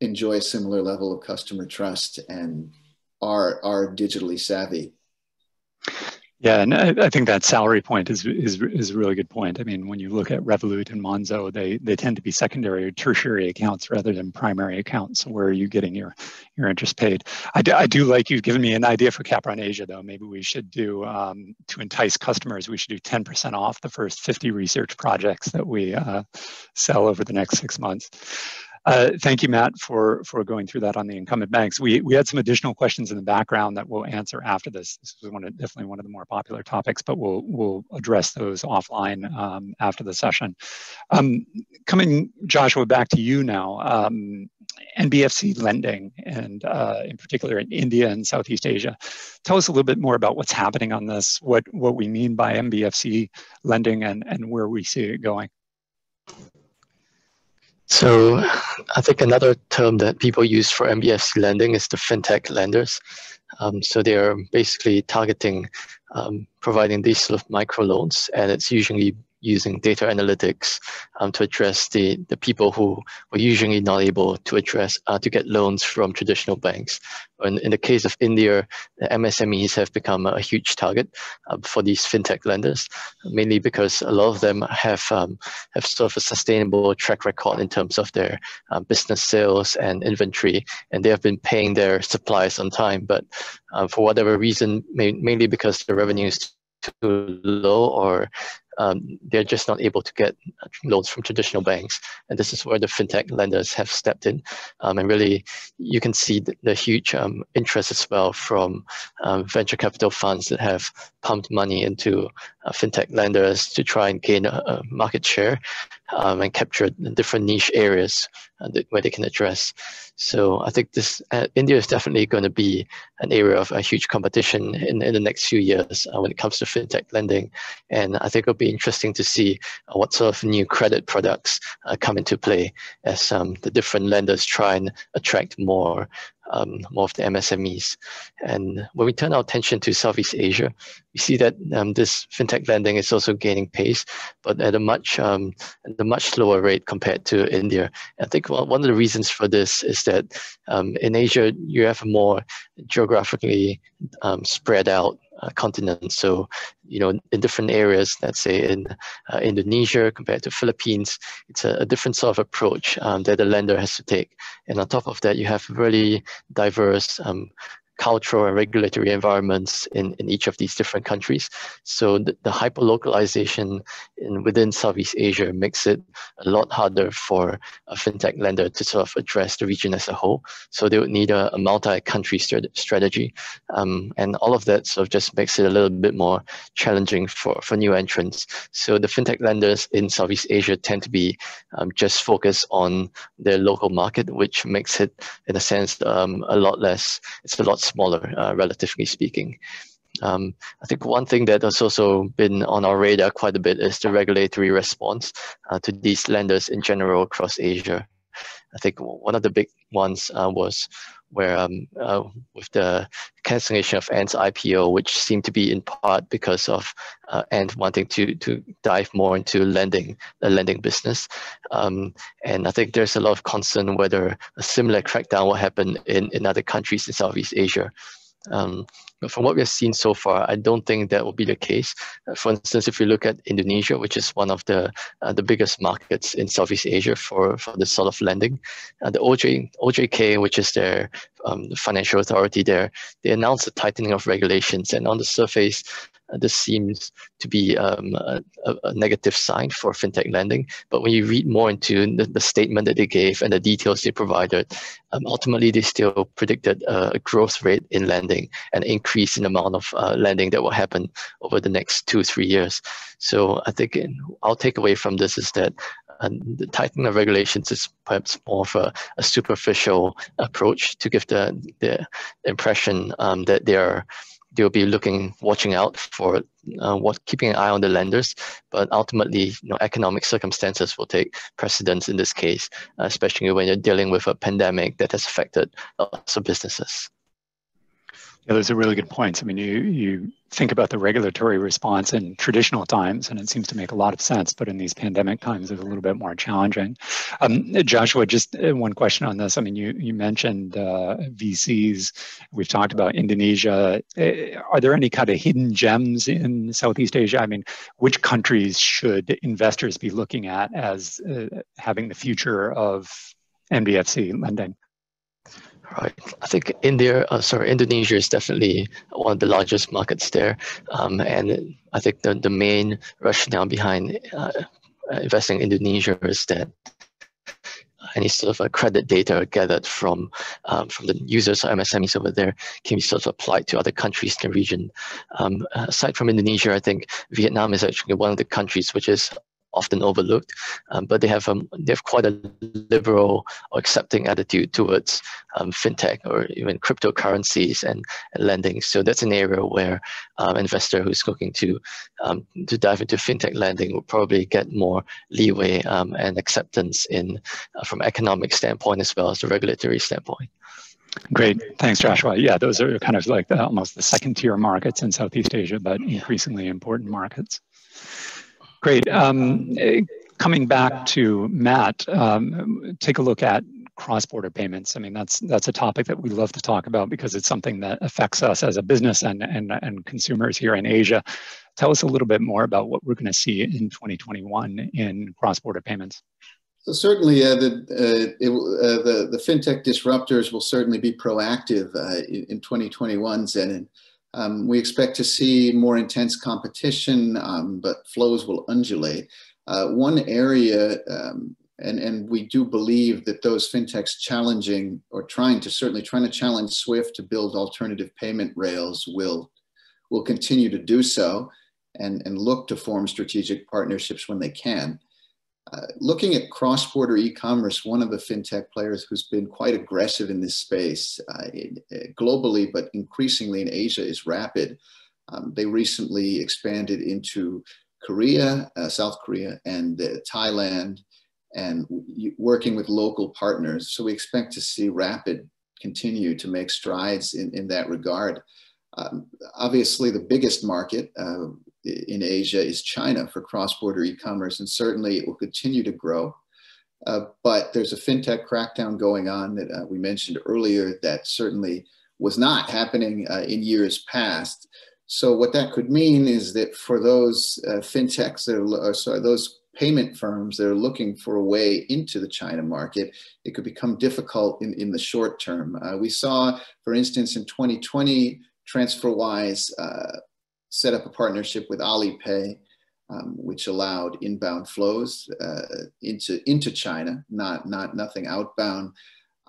enjoy a similar level of customer trust and are are digitally savvy. Yeah, and I, I, think that salary point is, is is a really good point. I mean, when you look at Revolut and Monzo, they they tend to be secondary or tertiary accounts rather than primary accounts where are you getting your your interest paid. I do, I do like you've given me an idea for Kapronasia though. Maybe we should do um, to entice customers. We should do ten percent off the first fifty research projects that we uh, sell over the next six months. Uh, thank you, Matt, for, for going through that on the incumbent banks. We, we had some additional questions in the background that we'll answer after this. This was one of, definitely one of the more popular topics, but we'll, we'll address those offline um, after the session. Um, coming, Joshua, back to you now. Um, NBFC lending, and uh, in particular in India and Southeast Asia. Tell us a little bit more about what's happening on this, what, what we mean by NBFC lending, and, and where we see it going. So I think another term that people use for NBFC lending is the fintech lenders. Um, so they are basically targeting um, providing these sort of micro loans, and it's usually using data analytics um, to address the, the people who were usually not able to address uh, to get loans from traditional banks. And in the case of India, the MSMEs have become a huge target uh, for these fintech lenders, mainly because a lot of them have um, have sort of a sustainable track record in terms of their uh, business sales and inventory, and they have been paying their suppliers on time. But uh, for whatever reason, mainly because the revenue is too low or um, they're just not able to get loans from traditional banks. And this is where the fintech lenders have stepped in. Um, and really, you can see the, the huge um, interest as well from um, venture capital funds that have pumped money into uh, fintech lenders to try and gain a, a market share um, and capture different niche areas uh, where they can address. So I think this uh, India is definitely going to be an area of a huge competition in, in the next few years uh, when it comes to fintech lending. And I think it'll be interesting to see uh, what sort of new credit products uh, come into play as um, the different lenders try and attract more um, more of the MSMEs. And when we turn our attention to Southeast Asia, we see that um, this fintech lending is also gaining pace, but at a much um, at a much slower rate compared to India. I think one of the reasons for this is that um, in Asia you have a more geographically um, spread out uh, continent. So, you know, in different areas, let's say in uh, Indonesia compared to Philippines, it's a, a different sort of approach um, that the lender has to take. And on top of that, you have really diverse um, cultural and regulatory environments in, in each of these different countries. So the, the hyper-localization in, within Southeast Asia makes it a lot harder for a fintech lender to sort of address the region as a whole. So they would need a, a multi-country st strategy. Um, and all of that sort of just makes it a little bit more challenging for, for new entrants. So the fintech lenders in Southeast Asia tend to be um, just focused on their local market, which makes it, in a sense, um, a lot less, it's a lot smaller, uh, relatively speaking. Um, I think one thing that has also been on our radar quite a bit is the regulatory response uh, to these lenders in general across Asia. I think one of the big ones uh, was where um, uh, with the cancellation of Ant's IPO, which seemed to be in part because of uh, Ant wanting to to dive more into lending, the lending business. Um, and I think there's a lot of concern whether a similar crackdown will happen in, in other countries in Southeast Asia. Um, but from what we've seen so far, I don't think that will be the case. Uh, for instance, if you look at Indonesia, which is one of the uh, the biggest markets in Southeast Asia for, for this sort of lending, uh, the OJ, OJK, which is their um, financial authority there, they announced a tightening of regulations. And on the surface, uh, this seems to be um, a, a, negative sign for fintech lending. But when you read more into the, the statement that they gave and the details they provided, um, ultimately they still predicted a growth rate in lending and increase in the amount of uh, lending that will happen over the next two, three years. So I think our takeaway from this is that uh, the tightening of regulations is perhaps more of a, a superficial approach to give the, the impression um, that they are they'll be looking, watching out for uh, what, keeping an eye on the lenders. But ultimately, you know, economic circumstances will take precedence in this case, especially when you're dealing with a pandemic that has affected lots of businesses. Yeah, those are really good points. I mean, you you think about the regulatory response in traditional times, and it seems to make a lot of sense. But in these pandemic times, it's a little bit more challenging. Um, Joshua, just uh, one question on this. I mean, you you mentioned uh, VCs. We've talked about Indonesia. Uh, are there any kind of hidden gems in Southeast Asia? I mean, which countries should investors be looking at as uh, having the future of NBFC lending? Right. I think India, uh, sorry, Indonesia is definitely one of the largest markets there. Um, and I think the, the main rationale behind uh, investing in Indonesia is that any sort of credit data gathered from um, from the users or MSMEs over there can be sort of applied to other countries in the region. Um, aside from Indonesia, I think Vietnam is actually one of the countries which is often overlooked, um, but they have um, they have quite a liberal or accepting attitude towards um, fintech or even cryptocurrencies and, and, lending. So that's an area where um, an investor who's looking to um, to dive into fintech lending will probably get more leeway um, and acceptance in uh, from economic standpoint as well as the regulatory standpoint. Great, thanks, Joshua. Yeah, those are kind of like the, almost the second tier markets in Southeast Asia, but increasingly important markets. Great. Um, coming back to Matt, um, take a look at cross-border payments. I mean, that's that's a topic that we love to talk about because it's something that affects us as a business and and, and consumers here in Asia. Tell us a little bit more about what we're going to see in 2021 in cross-border payments. So certainly, uh, the, uh, it, uh, the the fintech disruptors will certainly be proactive uh, in, in 2021, Zennon. Um, we expect to see more intense competition, um, but flows will undulate. Uh, one area, um, and, and we do believe that those fintechs challenging or trying to certainly trying to challenge SWIFT to build alternative payment rails will, will continue to do so and, and look to form strategic partnerships when they can. Uh, looking at cross-border e-commerce, one of the fintech players who's been quite aggressive in this space uh, in, uh, globally, but increasingly in Asia is Rapyd. Um, they recently expanded into Korea, uh, South Korea, and uh, Thailand, and working with local partners. So we expect to see Rapyd continue to make strides in, in that regard. Um, obviously, the biggest market in Asia is China for cross-border e-commerce, and certainly it will continue to grow. Uh, but there's a fintech crackdown going on that uh, we mentioned earlier that certainly was not happening uh, in years past. So what that could mean is that for those uh, fintechs that are, sorry, those payment firms that are looking for a way into the China market, it could become difficult in, in the short term. Uh, we saw, for instance, in 2020, TransferWise uh, set up a partnership with Alipay, um, which allowed inbound flows uh, into into China, not not nothing outbound.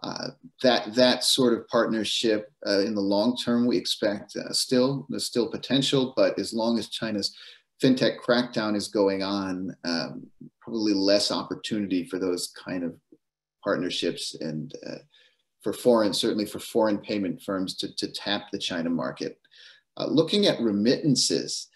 Uh, that that sort of partnership uh, in the long term, we expect uh, still there's still potential, but as long as China's fintech crackdown is going on, um, probably less opportunity for those kind of partnerships and uh, for foreign, certainly for foreign payment firms to, to tap the China market. Uh, looking at remittances,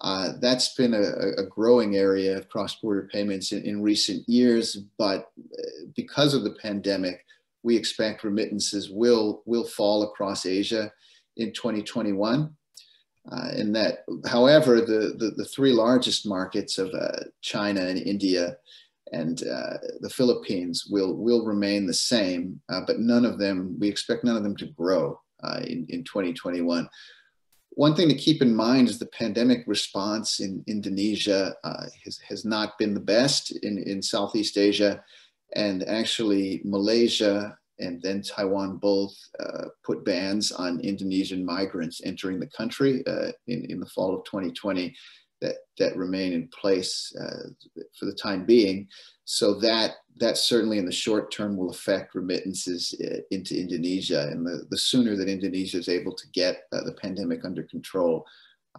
uh, that's been a, a, growing area of cross-border payments in, in, recent years, but uh, because of the pandemic, we expect remittances will, will fall across Asia in 2021. Uh, and that, however, the, the, the, three largest markets of uh, China and India and uh, the Philippines will, will remain the same, but none of them, we expect none of them to grow in, in 2021 one thing to keep in mind is the pandemic response in Indonesia uh, has, has not been the best in, in Southeast Asia. And actually, Malaysia and then Taiwan both uh, put bans on Indonesian migrants entering the country uh, in, in the fall of 2020 that, that remain in place uh, for the time being. So that that certainly in the short term will affect remittances uh, into Indonesia. And the, the sooner that Indonesia is able to get uh, the pandemic under control,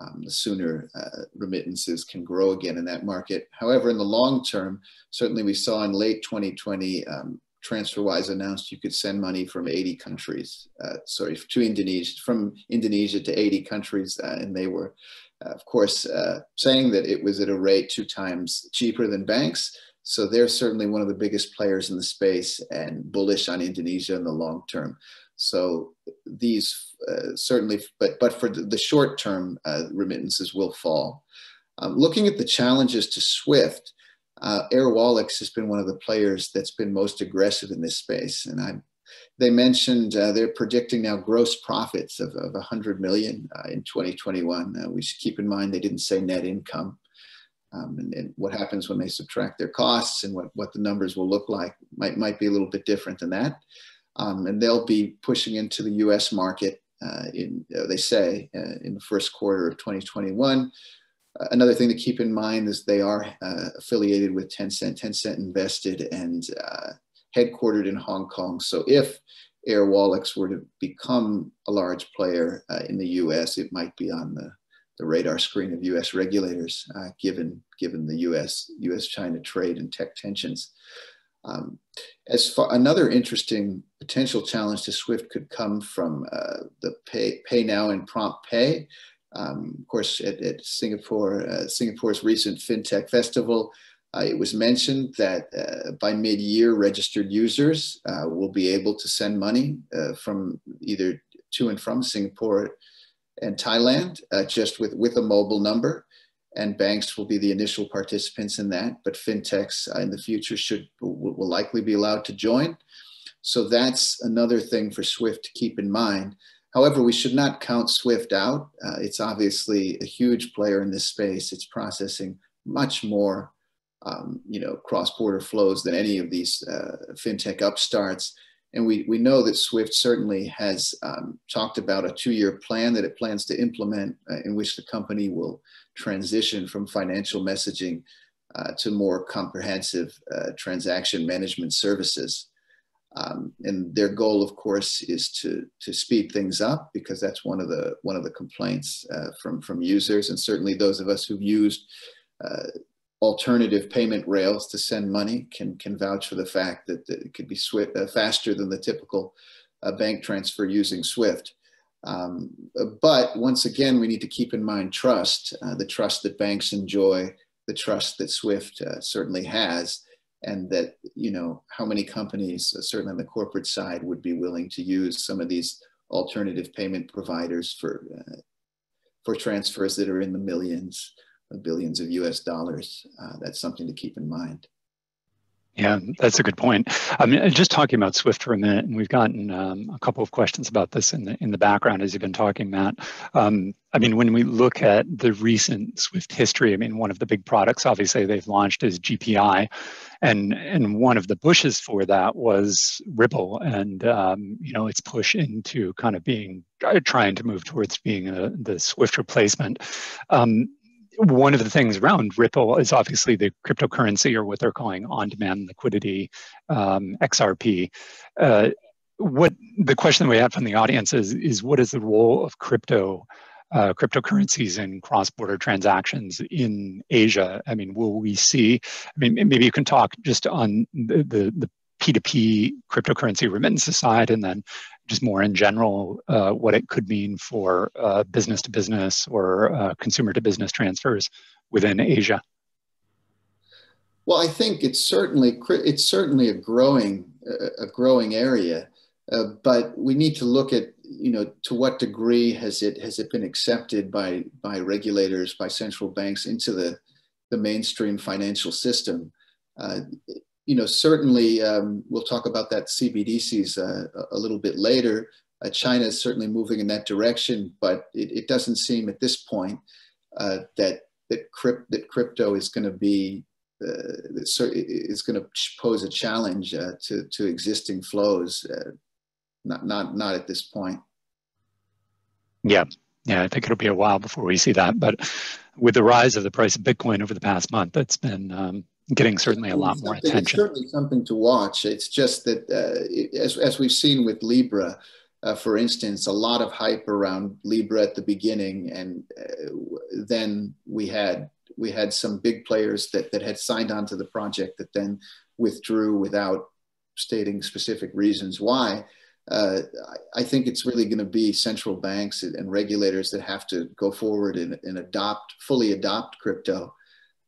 um, the sooner uh, remittances can grow again in that market. However, in the long term, certainly we saw in late 2020, um, TransferWise announced you could send money from 80 countries, uh, sorry, to Indonesia, from Indonesia to 80 countries. Uh, and they were, of course, saying that it was at a rate two times cheaper than banks. So they're certainly one of the biggest players in the space and bullish on Indonesia in the long term. So these uh, certainly, but, but for the short term, uh, remittances will fall. Um, looking at the challenges to SWIFT, uh, Airwallex has been one of the players that's been most aggressive in this space. And I, they mentioned uh, they're predicting now gross profits of, of 100 million uh, in 2021. Uh, we should keep in mind they didn't say net income. Um, and, and, what happens when they subtract their costs and what, what the numbers will look like might, might be a little bit different than that. Um, and they'll be pushing into the US market, uh, in, uh, they say, uh, in the first quarter of 2021. another thing to keep in mind is they are affiliated with Tencent. Tencent invested and headquartered in Hong Kong. So if Air Airwallex were to become a large player in the US, it might be on the the radar screen of U.S. regulators, uh, given given the U.S. U.S.-China trade and tech tensions. Um, as far another interesting potential challenge to SWIFT could come from uh, the pay, PayNow and PromptPay. Um, of course, at, at Singapore, uh, Singapore's recent FinTech Festival, uh, it was mentioned that uh, by mid-year, registered users uh, will be able to send money uh, from either to and from Singapore and Thailand, uh, just with, with a mobile number. And banks will be the initial participants in that, but fintechs uh, in the future should will, will likely be allowed to join. So that's another thing for Swift to keep in mind. However, we should not count Swift out. It's obviously a huge player in this space. It's processing much more, um, you know, cross-border flows than any of these uh, fintech upstarts. And we, we know that SWIFT certainly has um, talked about a two year plan that it plans to implement uh, in which the company will transition from financial messaging uh, to more comprehensive uh, transaction management services. Um, and their goal, of course, is to, to speed things up because that's one of the, one of the complaints uh, from, from users. And certainly those of us who've used uh, alternative payment rails to send money can, can vouch for the fact that, that it could be swift, uh, faster than the typical uh, bank transfer using SWIFT. Um, but once again, we need to keep in mind trust, uh, the trust that banks enjoy, the trust that SWIFT uh, certainly has, and that, you know, how many companies, uh, certainly on the corporate side, would be willing to use some of these alternative payment providers for, uh, for transfers that are in the millions billions of US dollars. Uh, that's something to keep in mind. Yeah, that's a good point. I mean, just talking about Swift for a minute, and we've gotten um, a couple of questions about this in the in the background as you've been talking, Matt. Um, I mean, when we look at the recent Swift history, I mean, one of the big products obviously they've launched is GPI, and and one of the pushes for that was Ripple, and um, you know its push into kind of being uh, trying to move towards being a, the Swift replacement. Um, one of the things around Ripple is obviously the cryptocurrency or what they're calling on-demand liquidity, um, XRP. Uh, what the question we had from the audience is, is what is the role of crypto uh, cryptocurrencies in cross-border transactions in Asia? I mean, will we see? I mean, maybe you can talk just on the the, the P2P cryptocurrency remittance side, and then just more in general, uh, what it could mean for uh, business to business or uh, consumer to business transfers within Asia? Well, I think it's certainly it's certainly a growing a growing area, uh, but we need to look at you know to what degree has it has it been accepted by by regulators by central banks into the the mainstream financial system. Uh, you know, certainly um, we'll talk about that CBDCs uh, a little bit later. Uh, China is certainly moving in that direction, but it, it doesn't seem at this point uh, that that, crypt, that crypto is going to be uh, is going to pose a challenge uh, to to existing flows. Uh, not not not at this point. Yeah, yeah, I think it'll be a while before we see that. But with the rise of the price of Bitcoin over the past month, that's been um, getting certainly a lot more attention. It's certainly something to watch. It's just that, uh, as, as we've seen with Libra, uh, for instance, a lot of hype around Libra at the beginning, and uh, then we had we had some big players that that had signed on to the project that then withdrew without stating specific reasons why. Uh, I think it's really going to be central banks and regulators that have to go forward and, and adopt fully adopt crypto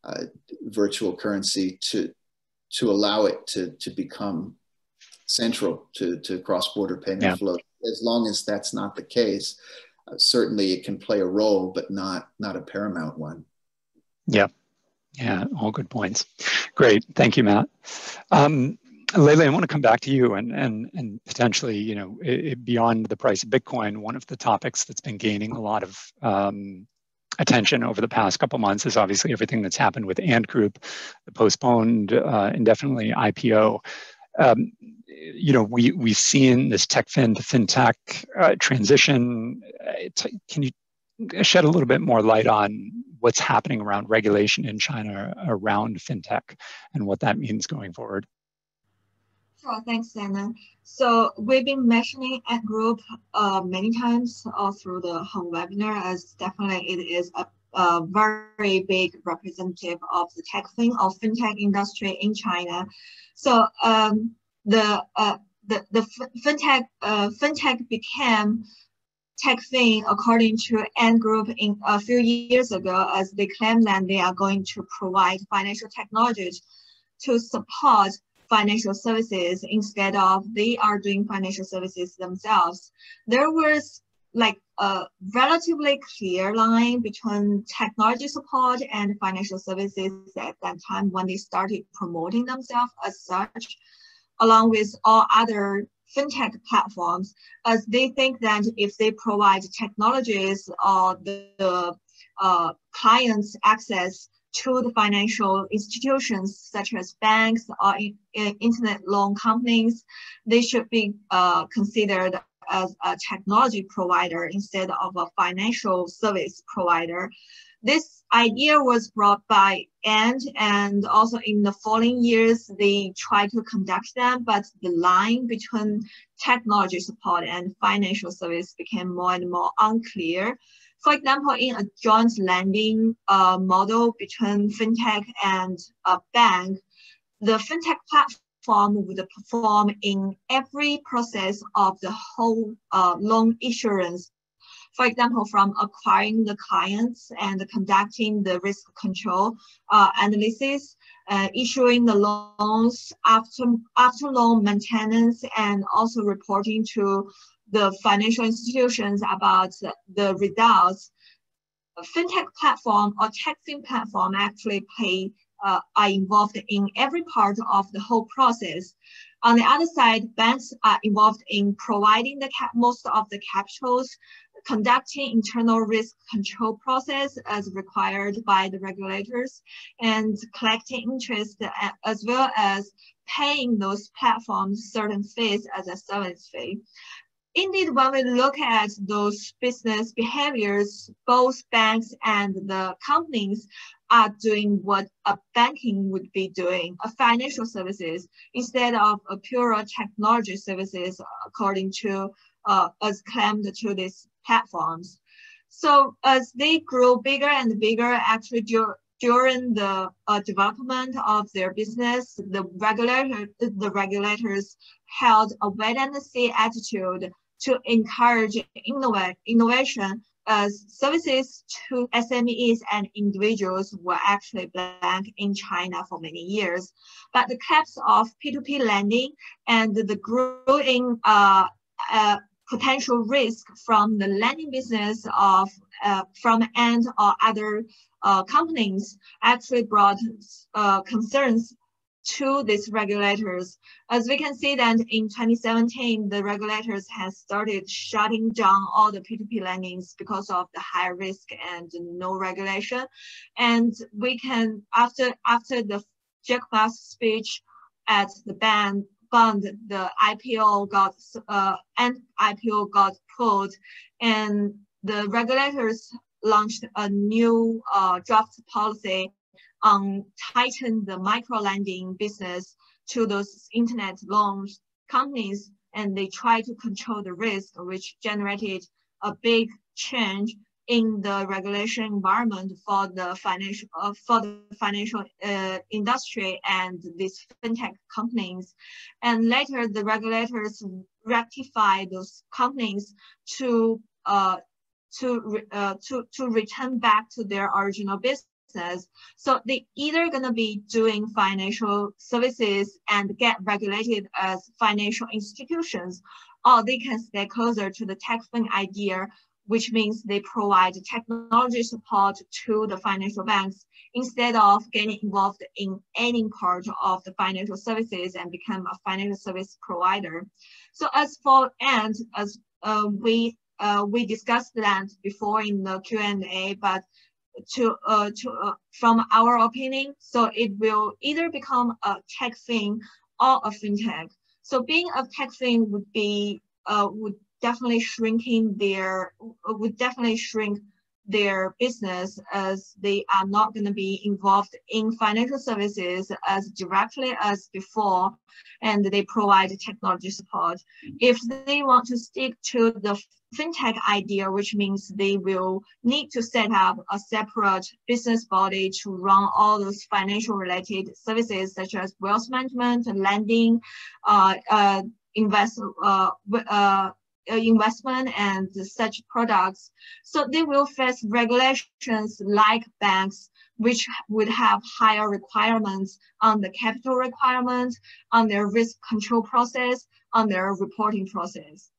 uh, virtual currency to to allow it to to become central to to cross border payment yeah. flow. as long as that's not the case, uh, certainly it can play a role, but not not a paramount one. Yeah, yeah, all good points. Great, thank you, Matt. Um, Lele, I want to come back to you and and and potentially, you know, it, it beyond the price of Bitcoin, one of the topics that's been gaining a lot of um, attention over the past couple months is obviously everything that's happened with Ant Group, the postponed uh, indefinitely IPO. Um, you know, we we've seen this TechFin to fintech uh, transition. Uh, can you shed a little bit more light on what's happening around regulation in China around fintech and what that means going forward? Sure, thanks, Anna. So we've been mentioning Ant Group uh, many times all through the whole webinar as definitely it is a, a very big representative of the TechFin of fintech industry in China. So um, the uh, the the fintech uh, fintech became TechFin according to Ant Group in a few years ago as they claim that they are going to provide financial technologies to support financial services instead of they are doing financial services themselves. There was like a relatively clear line between technology support and financial services at that time when they started promoting themselves as such, along with all other fintech platforms, as they think that if they provide technologies or the, the uh, clients access to the financial institutions such as banks or internet loan companies, they should be uh, considered as a technology provider instead of a financial service provider. This idea was brought by Ant and also in the following years, they tried to conduct them, but the line between technology support and financial service became more and more unclear. For example, in a joint lending uh, model between fintech and a bank, the fintech platform would perform in every process of the whole uh, loan issuance. For example, from acquiring the clients and conducting the risk control uh, analysis, uh, issuing the loans after, after loan maintenance, and also reporting to the financial institutions about the results, fintech platform or TechFin platform actually play uh, are involved in every part of the whole process. On the other side, banks are involved in providing the most of the capitals, conducting internal risk control process as required by the regulators, and collecting interest as well as paying those platforms certain fees as a service fee. Indeed, when we look at those business behaviors, both banks and the companies are doing what a banking would be doing, a financial services, instead of a pure technology services, according to uh, as claimed to these platforms. So as they grow bigger and bigger, actually dur during the uh, development of their business, the regulator, the regulators held a wait and see attitude to encourage innova innovation as services to SMEs and individuals were actually blank in China for many years. But the caps of P2P lending and the growing uh, uh, potential risk from the lending business of uh, from Ant or other uh, companies actually brought uh, concerns to these regulators. As we can see that in 2017, the regulators has started shutting down all the P2P lendings because of the high risk and no regulation. And we can, after, after the Jack Ma's speech at the Bund, fund, the IPO got, uh, and IPO got pulled and the regulators launched a new uh, draft policy um, tighten the micro lending business to those internet loans companies and they try to control the risk, which generated a big change in the regulation environment for the financial uh, for the financial uh, industry and these fintech companies. And later, the regulators rectify those companies to uh, to uh, to to return back to their original business says. So they either gonna be doing financial services and get regulated as financial institutions, or they can stay closer to the TechFin idea, which means they provide technology support to the financial banks instead of getting involved in any part of the financial services and become a financial service provider. So as for and as uh, we uh, we discussed that before in the Q&A, but to uh, to uh, from our opinion, so it will either become a TechFin or a fintech. So being a TechFin would be uh, would definitely shrinking their would definitely shrink their business as they are not going to be involved in financial services as directly as before and they provide technology support. If they want to stick to the fintech idea, which means they will need to set up a separate business body to run all those financial related services such as wealth management, and lending, uh, uh, invest, uh, uh, investment and such products. So they will face regulations like banks, which would have higher requirements on the capital requirement, on their risk control process, on their reporting process.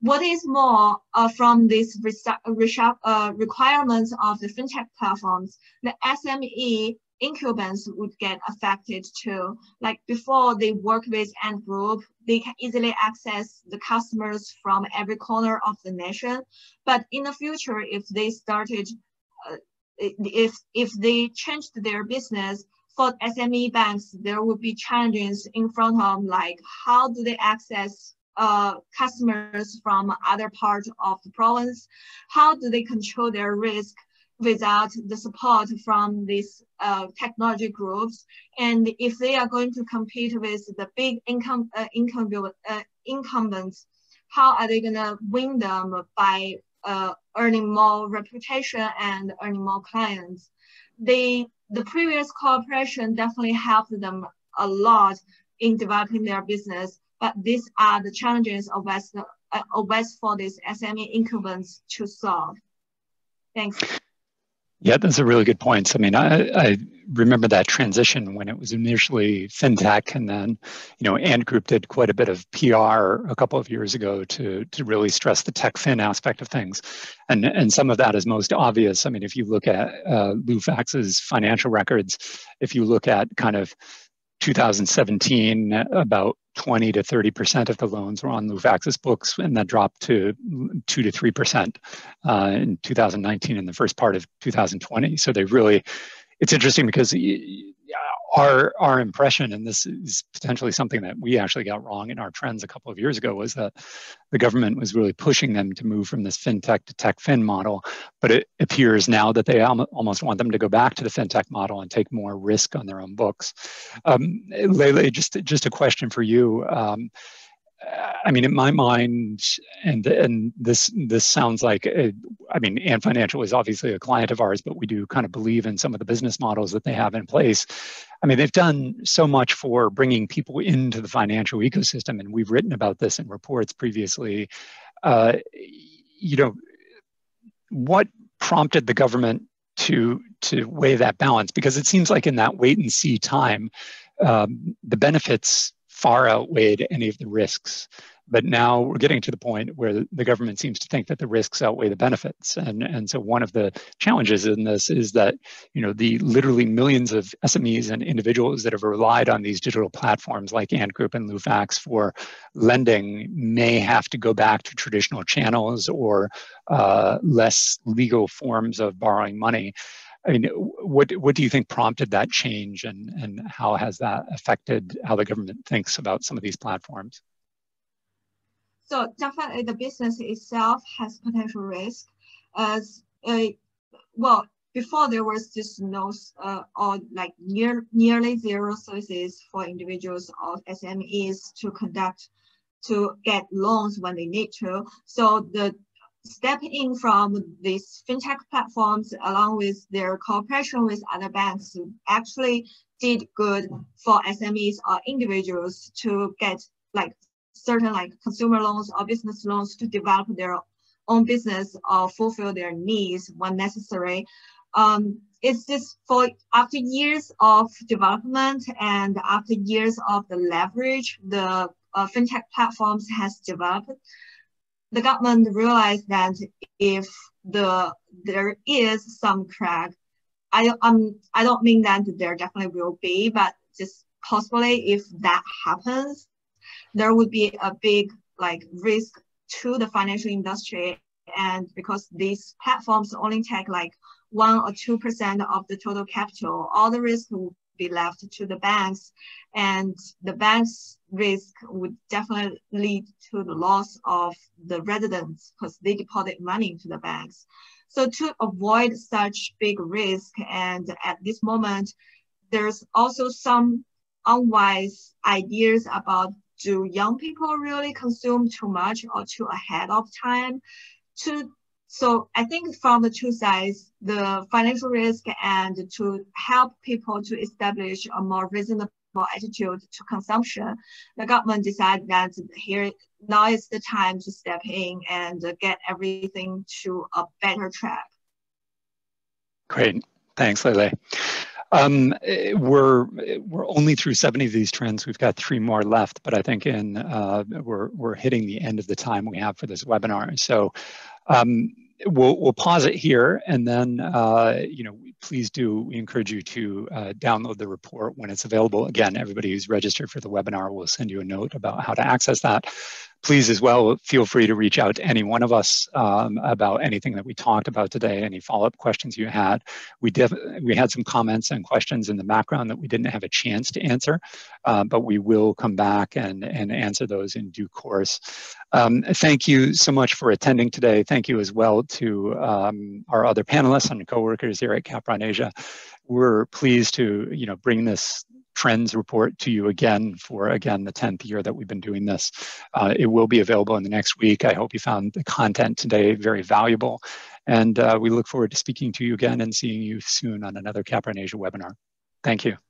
What is more, uh, from these uh, requirements of the fintech platforms, the SME incumbents would get affected too. Like before they work with Ant Group, they can easily access the customers from every corner of the nation. But in the future, if they started, uh, if, if they changed their business, for SME banks, there will be challenges in front of like how do they access uh, customers from other parts of the province? How do they control their risk? without the support from these uh, technology groups. And if they are going to compete with the big income, uh, uh, incumbents, how are they going to win them by uh, earning more reputation and earning more clients? They, the previous cooperation definitely helped them a lot in developing their business, but these are the challenges of West, uh, of for these SME incumbents to solve. Thanks. Yeah, those are really good points. I mean, I, I remember that transition when it was initially fintech, and then, you know, Ant Group did quite a bit of PR a couple of years ago to to really stress the tech fin aspect of things, and and some of that is most obvious. I mean, if you look at uh, Lufax's financial records, if you look at kind of 2017, about 20 to 30% of the loans were on Lufax's books, and that dropped to 2 to 3% uh, in 2019 and the first part of 2020. So they really, it's interesting because our our impression, and this is potentially something that we actually got wrong in our trends a couple of years ago, was that the government was really pushing them to move from this fintech to tech fin model. But it appears now that they almost want them to go back to the fintech model and take more risk on their own books. Um, Lele, just just a question for you. Um, I mean, in my mind, and and this this sounds like, a, I mean, Ant Financial is obviously a client of ours, but we do kind of believe in some of the business models that they have in place. I mean, they've done so much for bringing people into the financial ecosystem, and we've written about this in reports previously. Uh, you know, what prompted the government to to weigh that balance? Because it seems like in that wait and see time, um, the benefits far outweighed any of the risks. But now we're getting to the point where the government seems to think that the risks outweigh the benefits. And, and so one of the challenges in this is that, you know, the literally millions of SMEs and individuals that have relied on these digital platforms like Ant Group and Lufax for lending may have to go back to traditional channels or uh, less legal forms of borrowing money. I mean, what what do you think prompted that change, and and how has that affected how the government thinks about some of these platforms? So definitely, the business itself has potential risk, as uh, well. Before there was just no uh, or like near nearly zero services for individuals or SMEs to conduct to get loans when they need to. So the step in from these fintech platforms along with their cooperation with other banks actually did good for SMEs or individuals to get like certain like consumer loans or business loans to develop their own business or fulfill their needs when necessary. Um, it's just for after years of development and after years of the leverage, the uh, fintech platforms has developed, the government realized that if the there is some crack, I um I don't mean that there definitely will be, but just possibly if that happens, there would be a big like risk to the financial industry. And because these platforms only take like one or two percent of the total capital, all the risk will be left to the banks, and the banks' risk would definitely lead to the loss of the residents because they deposit money into the banks. So to avoid such big risk, and at this moment, there's also some unwise ideas about do young people really consume too much or too ahead of time? To so I think from the two sides, the financial risk and to help people to establish a more reasonable attitude to consumption, the government decided that here now is the time to step in and get everything to a better track. Great, thanks, Lele. Um, we're we're only through 70 of these trends. We've got three more left, but I think in uh, we're we're hitting the end of the time we have for this webinar. So um, we'll we'll pause it here, and then uh, you know please do we encourage you to uh, download the report when it's available. Again, everybody who's registered for the webinar will send you a note about how to access that please as well feel free to reach out to any one of us um, about anything that we talked about today, any follow-up questions you had. We, we had some comments and questions in the background that we didn't have a chance to answer, uh, but we will come back and, and answer those in due course. Um, thank you so much for attending today. Thank you as well to um, our other panelists and co-workers here at Kapronasia. We're pleased to you know, bring this trends report to you again for, again, the 10th year that we've been doing this. Uh, it will be available in the next week. I hope you found the content today very valuable. And uh, we look forward to speaking to you again and seeing you soon on another Kapronasia webinar. Thank you.